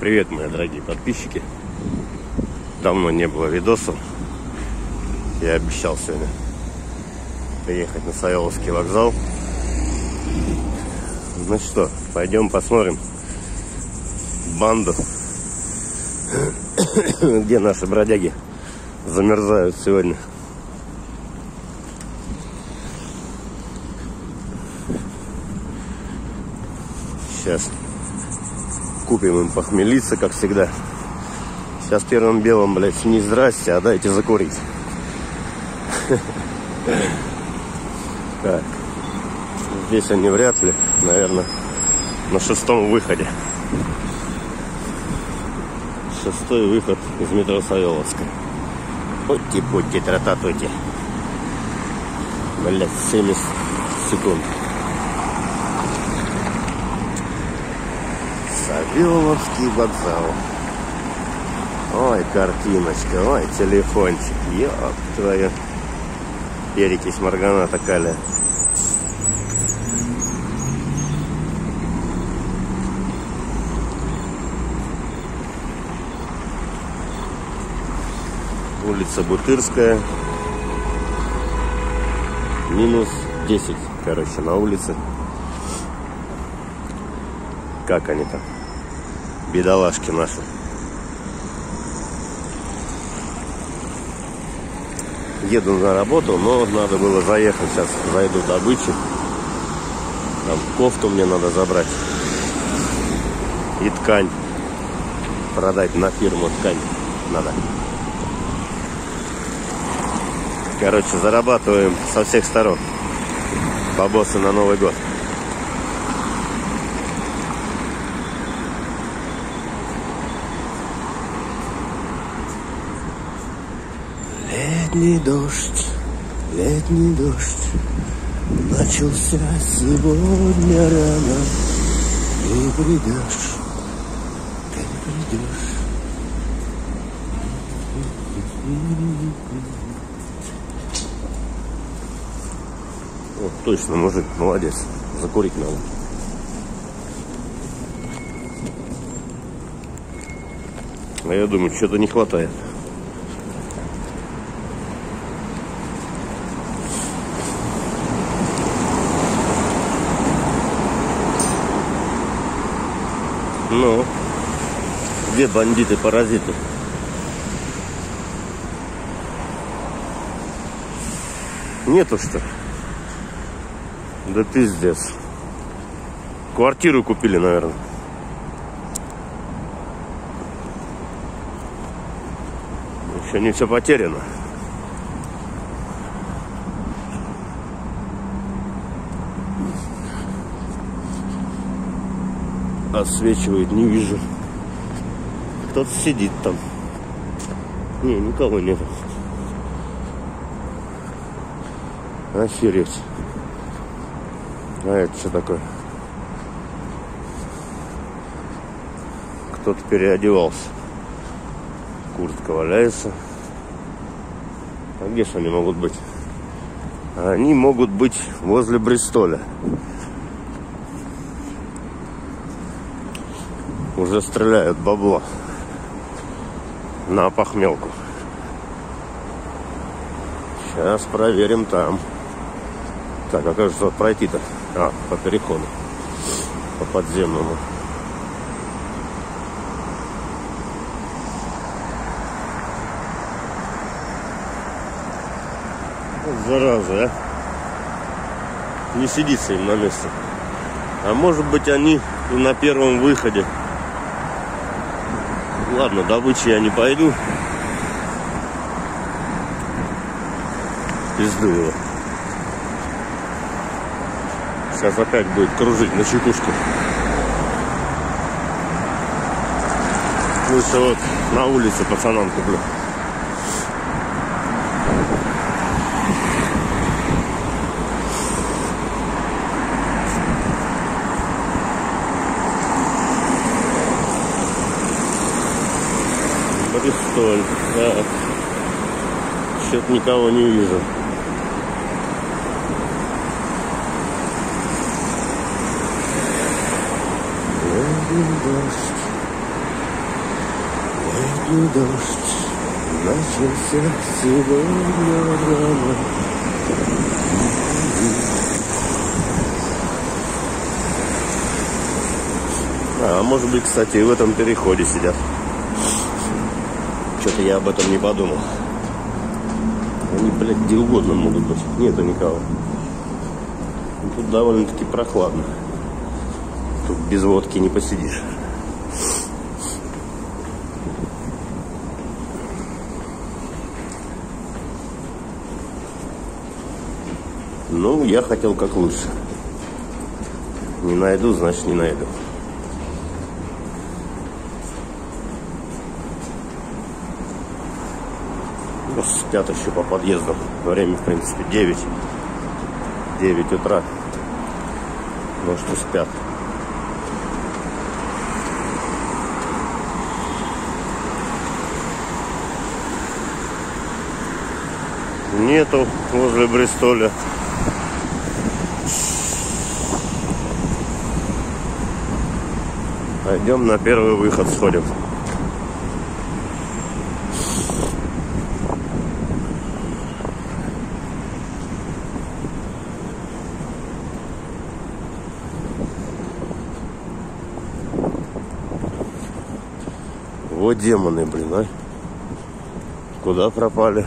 Привет, мои дорогие подписчики. Давно не было видосов. Я обещал сегодня приехать на Савеловский вокзал. Значит что, пойдем посмотрим банду, где наши бродяги замерзают сегодня. Сейчас купим им похмелиться, как всегда. Сейчас первым белым, блядь, не здрасте, а дайте закурить. Так. Здесь они вряд ли, наверное, на шестом выходе. Шестой выход из метро Савеловская. Пути-пути, трататути. Блять, 70 секунд. Савеловский вокзал. Ой, картиночка, ой, телефончик. Ёб твою. Перекись марганата калия. Улица Бутырская. Минус 10, короче, на улице. Как они там? Бедолашки наши. Еду на работу, но надо было заехать. Сейчас зайду добычи. Там кофту мне надо забрать. И ткань. Продать на фирму ткань надо. Короче, зарабатываем со всех сторон. Бабосы на Новый год. Летний дождь, летний дождь Начался сегодня рано Ты придешь, ты придешь Вот точно, мужик, молодец. Закурить надо. А я думаю, что-то не хватает. Ну, где бандиты-паразиты? Нету что? Да пиздец. Квартиру купили, наверное. Еще не все потеряно. Освечивает, не вижу. Кто-то сидит там. Не, никого нету. Охереть. А это что такое? Кто-то переодевался. Куртка валяется. А где же они могут быть? Они могут быть возле Бристоля. Уже стреляют бабло на похмелку. Сейчас проверим там. Так, а как же пройти-то? А, по переходу. По подземному. Вот зараза, а. Не сидится им на месте. А может быть они и на первом выходе. Ладно, добычи я не пойду. Пизду его. Сейчас опять будет кружить на чекушке. Лучше вот на улице пацанам куплю. Бристоль. Так. Что-то никого не вижу. дождь. последний дождь начался сегодня рано. А может быть, кстати, и в этом переходе сидят. Что-то я об этом не подумал. Они, блядь, где угодно могут быть. Нету никого. Тут довольно-таки прохладно. Тут без водки не посидишь. Ну, я хотел как лучше. Не найду, значит не найду. Ну, спят еще по подъездам. Время, в принципе, 9. 9 утра. Может, и спят. Нету возле Бристоля. Пойдем на первый выход сходим. Демоны, блин, а. Куда пропали?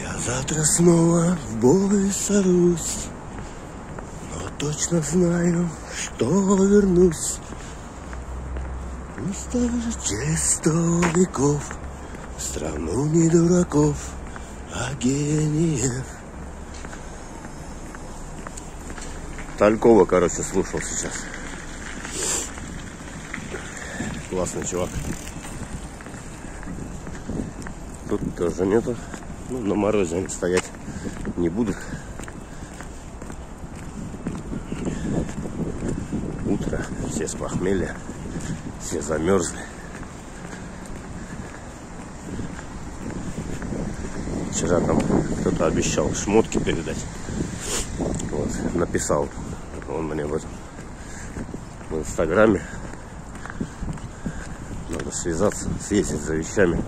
Я завтра снова в бой сорвусь, но точно знаю, что вернусь. Устав через сто веков, страну не дураков, а гениев. Талькова, короче, слушал сейчас. Классный чувак. Тут тоже нету. Ну, на морозе они стоять не будут. Утро, все с похмелья, все замерзли. Вчера там кто-то обещал шмотки передать. Вот, написал он мне в этом в инстаграме. Надо связаться, съездить за вещами,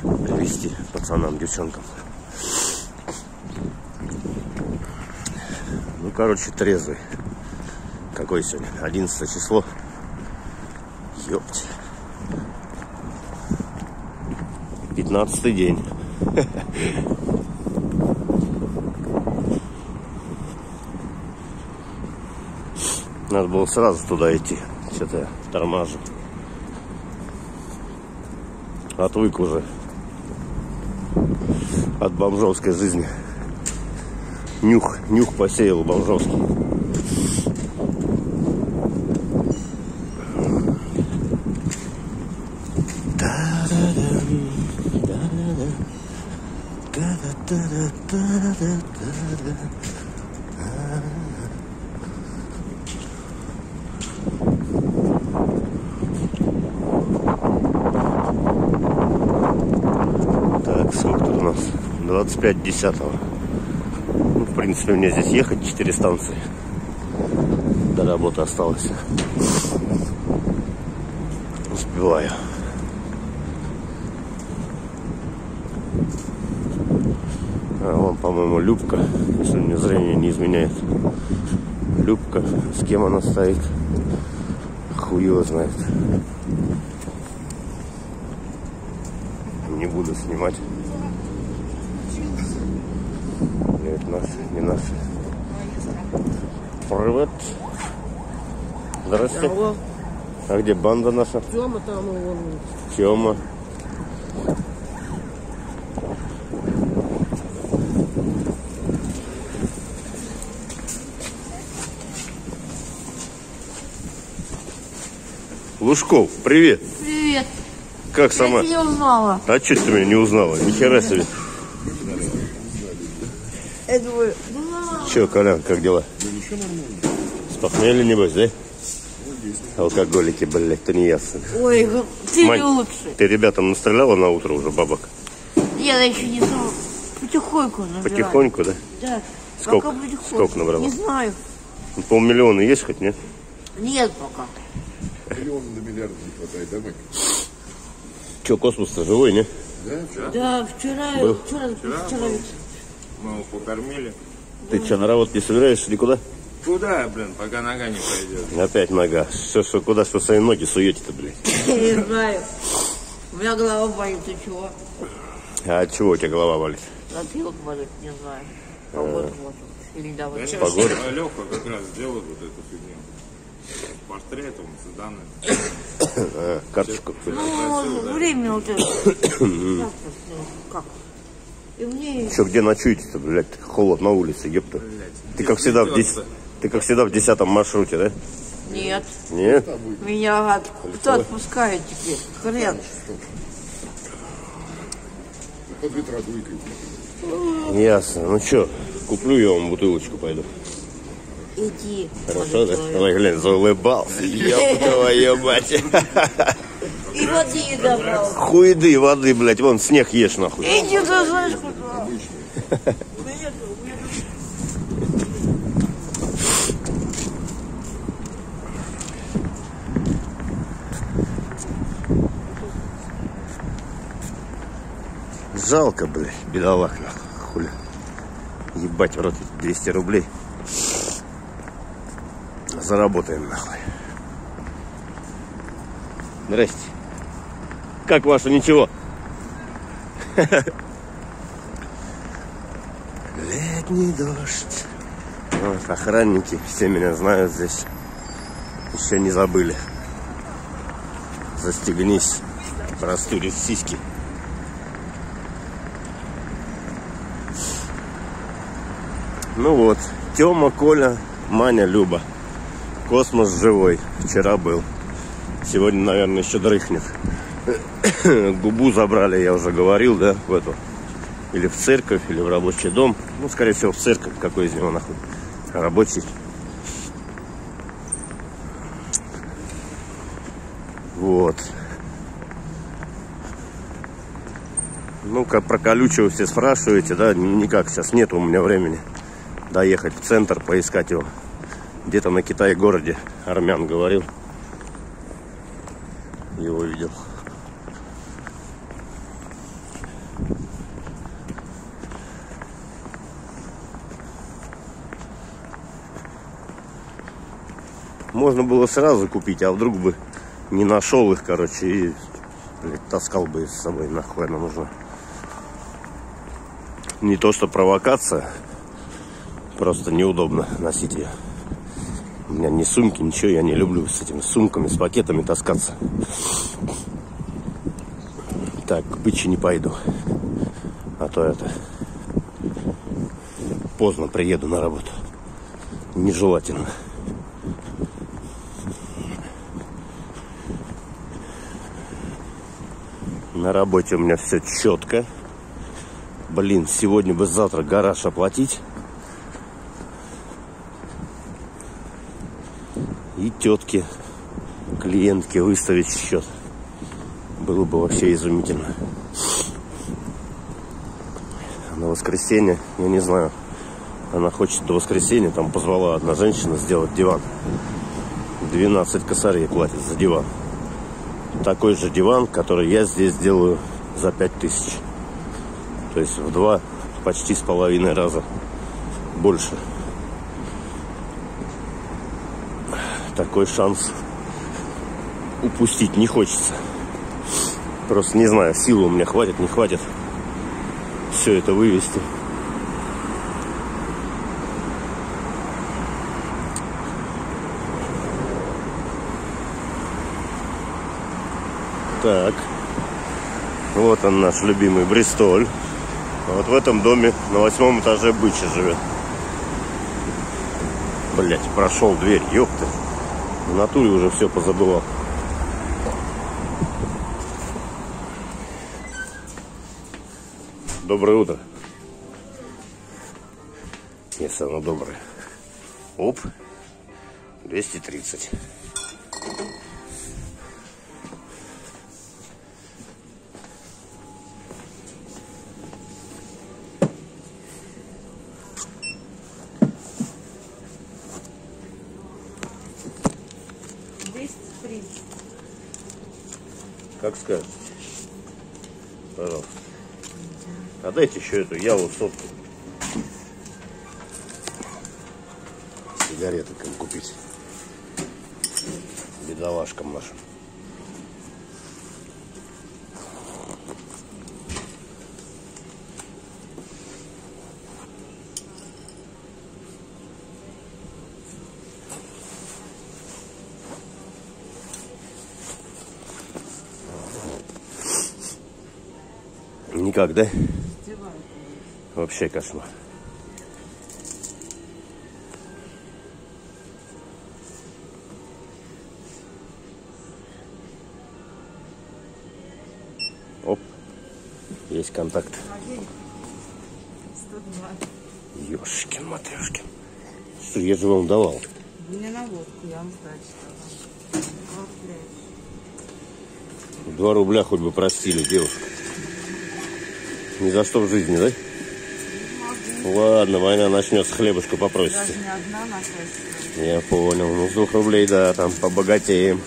привезти пацанам, девчонкам. Ну, короче, трезвый. Какое сегодня? 11 число. Ёпть. 15 день. Надо было сразу туда идти. Что-то тормажу. Отвык уже от бомжовской жизни. Нюх, нюх посеял бомжовский. Так, сколько тут у нас? 25 десятого. Ну, в принципе, мне здесь ехать 4 станции. До работы осталось. Успеваю. А вон, по-моему, Любка, если мне зрение не изменяет. Любка, с кем она стоит, хуй знает. Не буду снимать. Нет, не наши. Привет. Здрасте. А где банда наша? Тёма там вон. Тема. Лужков, привет. Привет. Как сама? Я не узнала. А что ты меня не узнала? Нихера себе. Я думаю, Че, Колян, как дела? С похмелья, небось, да? Алкоголики, блядь, то не ясно. ой, ты Мань, лучше. Ты ребятам настреляла на утро уже бабок? Я еще не сам потихоньку набираю. Потихоньку, да? Да. Сколько? Пока потихоньку. Сколько набрала? Не знаю. Ну, Полмиллиона есть хоть, нет? Нет пока. Миллион на миллиард не хватает, да, Мать? Че, космос-то живой, не? Да, вчера. Да, вчера, Был? вчера, вчера, вечером. Мы его покормили. Ты что, на работу не собираешься никуда? Куда, блин, пока нога не пойдет? Опять нога. Что, что, куда, что свои ноги суете-то, блядь? Я не знаю. У меня голова болит, ты чего? А от чего у тебя голова болит? Затылок болит, не знаю. Погода вот. Или да, вот. Я сейчас Погода? Леха как раз делает вот эту фигню. С портретом, с данными. А, карточку. Ну, время вот это. Как? И мне Что, где ночуете-то, блядь? Холод на улице, ёпта. Ты как всегда в дес- Ты как всегда в десятом маршруте, да? нет. Нет? Меня от... кто отпускает теперь? Хрен. Под ветра дуйкой. Ясно. Ну что, куплю я вам бутылочку, пойду. Иди. Хорошо, да? Ой, глянь, заулыбался. Ёб твою мать. И воды добрал. Хуеды воды, блядь, вон снег ешь, нахуй. Иди, ты знаешь, куда. У меня нет, у меня тут Жалко, блядь, бедолаг, нахуй. Хули. Ебать, в рот 200 рублей. Заработаем, нахуй. Здрасте. Как ваше ничего? Летний дождь. Вот, охранники, все меня знают здесь. Еще не забыли. Застегнись, простудишь сиськи. Ну вот, Тёма, Коля, Маня, Люба. Космос живой. Вчера был. Сегодня, наверное, еще дрыхнет. Губу забрали, я уже говорил, да, в эту. Или в церковь, или в рабочий дом. Ну, скорее всего, в церковь. Какой из него нахуй? Рабочий. Вот. Ну-ка, про колючего все спрашиваете, да? Никак сейчас нет у меня времени доехать в центр, поискать его. Где-то на Китай-городе армян говорил. Его видел. Можно было сразу купить, а вдруг бы не нашел их, короче, и блядь, таскал бы с собой, нахуй она нужна. Не то, что провокация, просто неудобно носить ее. Меня ни сумки, ничего, я не люблю с этими сумками, с пакетами таскаться. Так, к бычи не пойду. А то это поздно приеду на работу. Нежелательно. На работе у меня все четко. Блин, сегодня бы завтра гараж оплатить. Тетке, клиентке выставить счет. Было бы вообще изумительно. На воскресенье, я не знаю, она хочет до воскресенья, там позвала одна женщина сделать диван. 12 косарей платит за диван. Такой же диван, который я здесь делаю за 5000. То есть в два, почти с половиной раза больше. Такой шанс упустить не хочется. Просто не знаю, силы у меня хватит, не хватит все это вывести. Так. Вот он наш любимый Бристоль. Вот в этом доме на восьмом этаже быча живет. Блять, прошел дверь, ёпта. В натуре уже все позабывал. Доброе утро. Если оно доброе. Оп. 230. Как скажете. Пожалуйста. А дайте еще эту яву сотку. Сигареты кому купить. Бедолашкам нашим. Никак, да? Вообще кошмар. Оп. Есть контакт. 102. Ёшкин, матрешкин. Что, я же вам давал. Мне на водку, я вам сдачу. Два рубля хоть бы простили девушку. Ни за что в жизни, да? Ладно, война начнется, хлебушка попросите. Даже не одна. Я понял. Ну, с двух рублей, да, там побогатеем.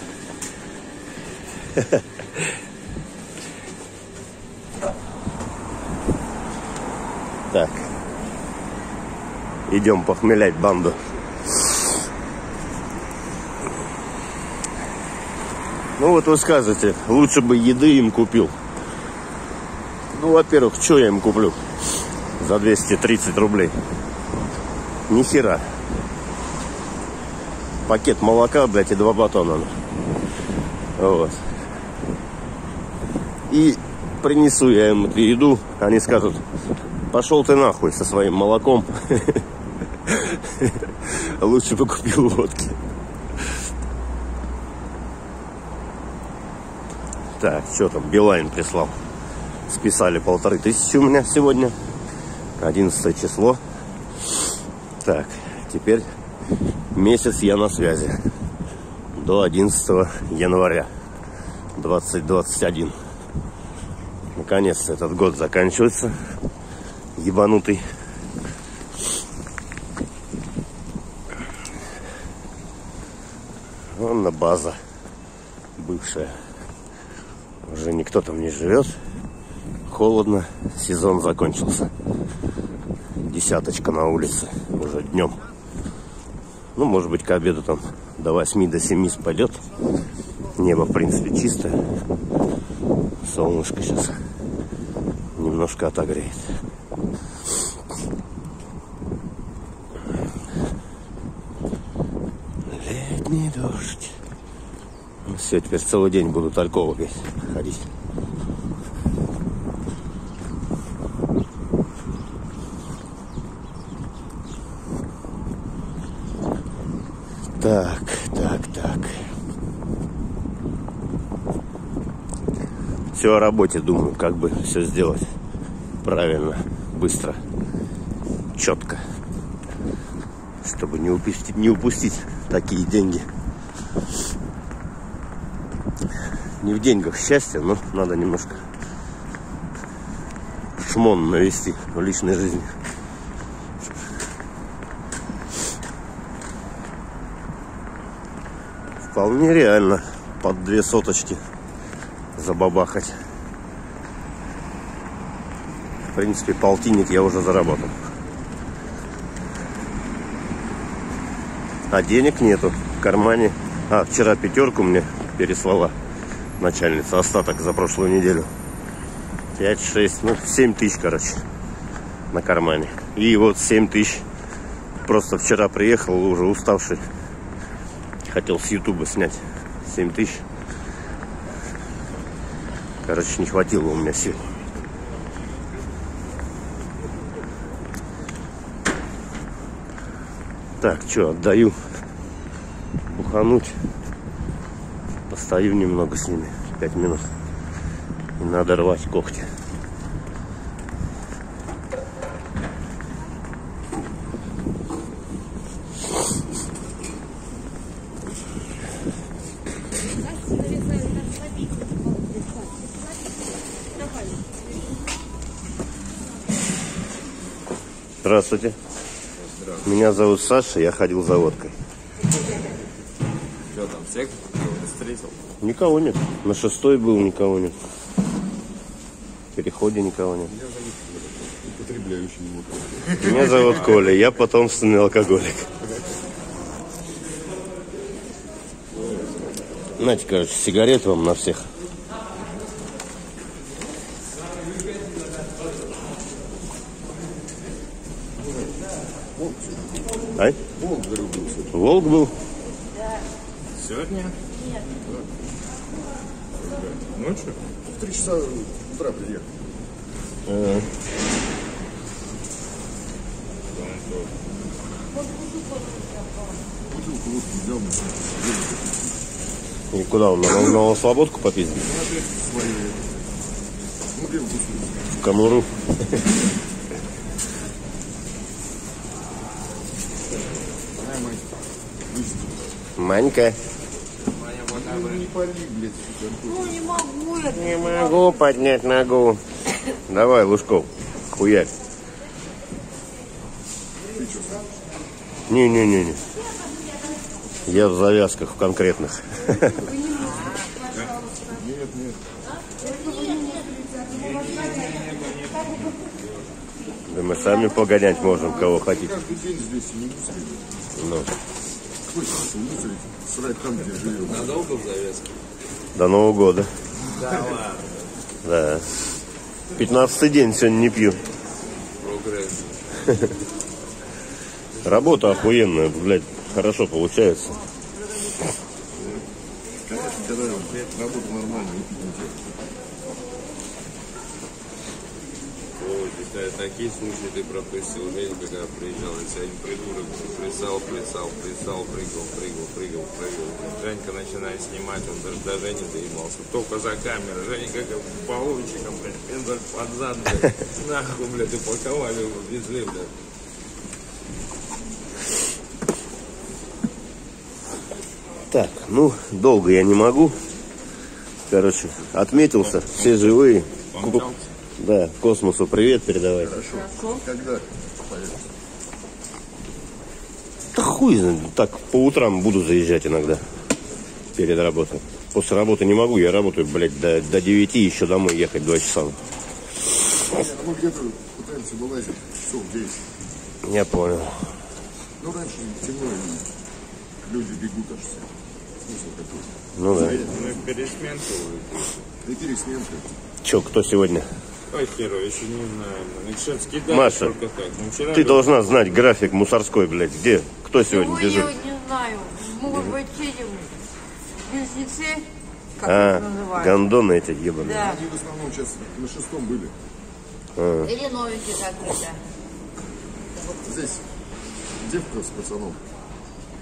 Так. Идем похмелять банду. Ну вот вы скажете, лучше бы еды им купил. Ну, во-первых, что я им куплю за 230 рублей? Ни хера. Пакет молока, блядь, и два батона. Вот. И принесу я им эту еду, они скажут, пошел ты нахуй со своим молоком. Лучше бы купил водки. Так, что там, Билайн прислал. Списали полторы тысячи у меня сегодня. 11 число. Так, теперь месяц я на связи. До 11 января 2021. Наконец-то этот год заканчивается. Ебанутый. Вон на база бывшая. Уже никто там не живет. Холодно. Сезон закончился. Десяточка на улице. Уже днем. Ну, может быть, к обеду там до 8 до 7 спадет. Небо, в принципе, чистое. Солнышко сейчас немножко отогреет. Летний дождь. Все, теперь целый день буду Талькова ходить. Так, так, так. Все о работе думаю, как бы все сделать правильно, быстро, четко, чтобы не упустить, не упустить такие деньги. Не в деньгах счастье, но надо немножко шмон навести в личной жизни. Вполне реально под две соточки забабахать. В принципе, полтинник я уже заработал. А денег нету в кармане. А, вчера пятерку мне переслала начальница. Остаток за прошлую неделю. 5-6, ну 7 тысяч, короче, на кармане. И вот 7 тысяч. Просто вчера приехал, уже уставший. Хотел с Ютуба снять 7 тысяч. Короче, не хватило у меня сил. Так, что, отдаю бухануть. Постою немного с ними, 5 минут. И надо рвать когти. Здравствуйте. Меня зовут Саша, я ходил за водкой. Что там, всех встретил? Никого нет. На шестой был, никого нет. В переходе никого нет. Меня зовут Коля, я потомственный алкоголик. Знаете, короче, сигарет вам на всех. А? Волк, говорю, был сегодня. Волк был? Сегодня? Нет. Ночью? В три часа утра приехал. Бутылку водки взял, мы сидели. И куда он? На, на свободку попиздил? Ну? В Камуру. Манька. Ну, не могу я. Не могу поднять ногу. Давай, Лужков, хуяк. Не-не-не-не. Я в завязках в конкретных. Да мы сами погонять можем, кого хотите. Ну, Срать там, где живем. Надолго в завязке? до Нового года. Да ладно. Да. Пятнадцатый день сегодня не пью. Прогресс. Работа охуенная, блядь, хорошо получается. Конечно, когда работа нормальная, не пить не ты такие случаи ты пропустил. Жень, когда приезжал, тебя не придурок. Плясал, плясал, плясал, прыгал, прыгал, прыгал, прыгал. Женька начинает снимать, он даже до Жени доебался. Только за камерой. Женя как половчиком, блядь, пензаль под зад, блядь. Нахуй, блядь, упаковали его, везли, блядь. Так, ну, долго я не могу. Короче, отметился, все живые. Помчался? Да, космосу привет передавай. Хорошо. Когда поедешь? Да хуй знает, так по утрам буду заезжать иногда перед работой. После работы не могу, я работаю, блядь, до, до 9, еще домой ехать 2 часа. Мы где-то пытаемся вылазить часов в 10. Я понял. Ну, раньше темно, люди бегут аж все. Смысл какой? Ну да. Мы пересменку. Че, кто сегодня? Ой, еще не знаю. Маша, только так. Ну, вчера Ты был- должна знать график мусорской, блядь, где? Кто сегодня Ну, я дежурит? не знаю. Могут быть эти близнецы, как А, их называют. гондоны эти ебаные. Да. Они в основном сейчас на шестом были. Или новенькие какие-то. Здесь девка с пацаном.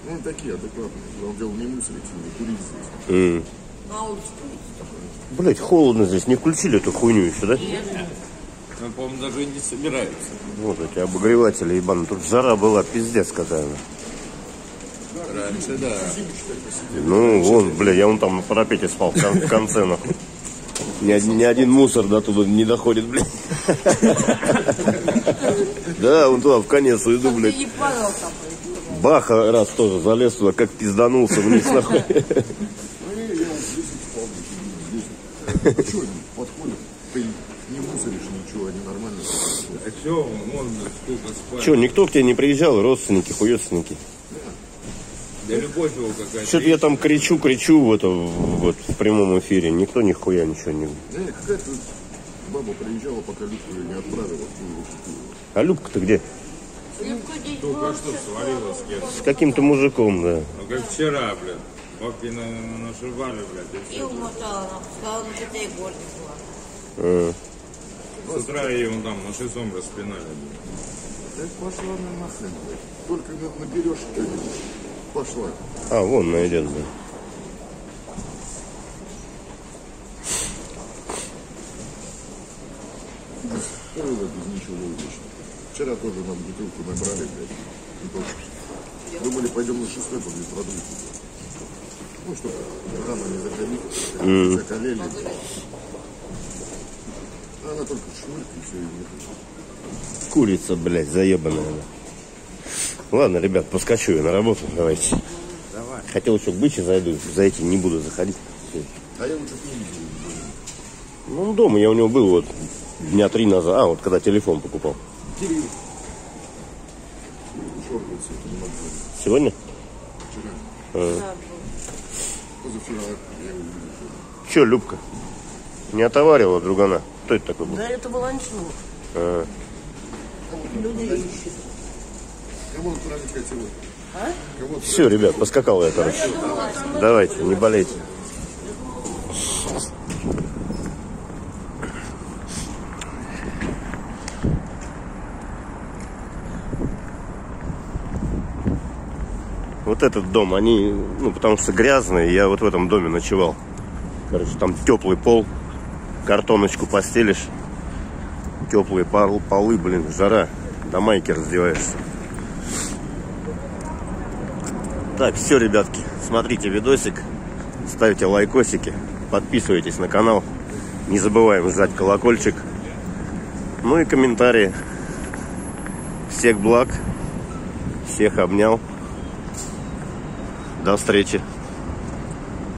Ну, они такие адекватные. Он делал не мусорить, не курить здесь. М. На улице. Блять, холодно здесь, не включили эту хуйню еще, да? Он, по-моему, даже не собирается. Вот эти обогреватели ебаные. Тут жара была, пиздец какая. Раньше, да. Ну, вон, бля, я вон там на парапете спал, в, кон- в конце, нахуй. Ни, один- ни один мусор до туда не доходит, блядь. Да, вон туда, в конец иду, Ты блядь. Баха раз тоже залез туда, как пизданулся вниз, нахуй. Что они подходят? Ты не мусоришь ничего, они нормально. А что, можно сколько спать? Че, никто к тебе не приезжал, родственники, хуёцники? Да любовь его какая-то. Что-то я там кричу, кричу в, это, вот, в прямом эфире, никто нихуя ничего не... Да, какая-то баба приезжала, пока Люку ее не отправила. А Любка-то где? Здесь Только что всё. свалила с кем С каким-то мужиком, да. Ну как вчера, блядь. Бабки на, на, нашивали, блядь, и И все. умотала нам. Сказала, ну это и гордик была. А, С утра ее вон там на шестом распинали. блядь. Да пошла на нахрен, блядь. Только на- наберешь что-нибудь. Пошла. А, вон найдет, да. Ой, без ничего лишнего. Вчера тоже нам бутылку набрали, блядь. И. Думали, пойдем на шестой под продукты. Ну, чтобы рано не заходить, закалели. А она только шмырк и все, и. Курица, блядь, заебанная. Ладно, ребят, поскочу я на работу, давайте. Давай. Хотел еще к быче зайду, зайти не буду заходить. А я его что-то не видел. Ну, дома, я у него был вот дня три назад. А, вот когда телефон покупал. Сегодня? Вчера. Позавчера я его видел. Че, Любка? Не отоварила другана? Кто это такой был? Да это волонтер. А, Люди ищут. Кого отправить хотел? А? Все, ребят, поскакал я, короче. Давайте, не болейте. Вот этот дом, они, ну, потому что грязные, я вот в этом доме ночевал. Короче, там теплый пол, картоночку постелишь, теплые пол- полы, блин, жара, до майки раздеваешься. Так, все, ребятки, смотрите видосик, ставьте лайкосики, подписывайтесь на канал, не забываем жать колокольчик, ну и комментарии. Всех благ, всех обнял. До встречи.